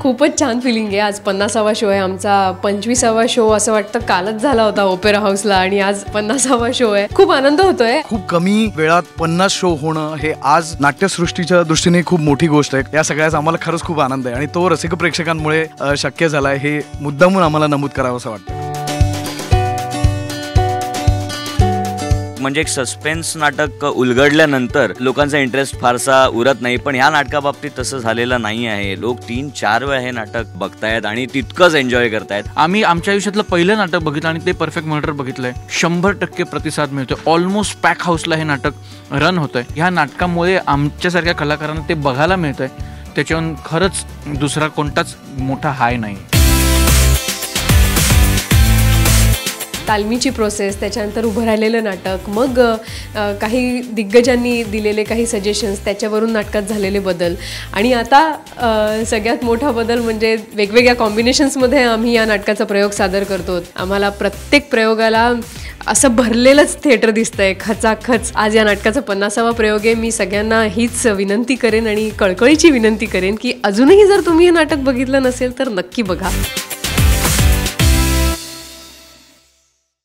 खूपच छान फिलिंग आहे. आज पन्नासावा शो आहे. आमचा पंचवीसावा शो असं वाटतं कालच झाला होता ओपेरा हाऊसला आणि आज पन्नासावा शो आहे. खूप आनंद होतोय. खूप कमी वेळात पन्नास शो होणं हे आज नाट्यसृष्टीच्या दृष्टीने खूप मोठी गोष्ट आहे. या सगळ्याचा आम्हाला खरंच खूप आनंद आहे. आणि तो रसिक प्रेक्षकांमुळे शक्य झालाय हे मुद्दामून आम्हाला नमूद करावं असं वाटतं म्हणजे एक सस्पेन्स नाटक उलगडल्यानंतर लोकांचा इंटरेस्ट फारसा उरत नाही. पण ह्या नाटकाबाबतीत तसं झालेलं नाही आहे. लोक तीन चार वेळा हे नाटक बघतायत आणि तितकंच एन्जॉय करतायत. आम्ही आमच्या आयुष्यातलं पहिलं नाटक बघितलं आणि ते परफेक्ट मर्डर बघितलंय. शंभर टक्के प्रतिसाद मिळतोय. ऑलमोस्ट पॅक हाऊसला हे नाटक रन होतंय. ह्या नाटकामुळे आमच्यासारख्या कलाकारांना ते बघायला मिळतंय. त्याच्याहून खरंच दुसरा कोणताच मोठा हाय नाही. तालमीची प्रोसेस त्याच्यानंतर उभं राहिलेलं नाटक मग काही दिग्गजांनी दिलेले काही सजेशन्स त्याच्यावरून नाटकात झालेले बदल. आणि आता सगळ्यात मोठा बदल म्हणजे वेगवेगळ्या कॉम्बिनेशन्समध्ये आम्ही या नाटकाचा प्रयोग सादर करतो. आम्हाला प्रत्येक प्रयोगाला असं भरलेलंच थिएटर दिसतंय खचाखच. आज या नाटकाचा पन्नासावा प्रयोग आहे. मी सगळ्यांना हीच विनंती करेन आणि कळकळीची विनंती करेन की अजूनही जर तुम्ही हे नाटक बघितलं नसेल तर नक्की बघा.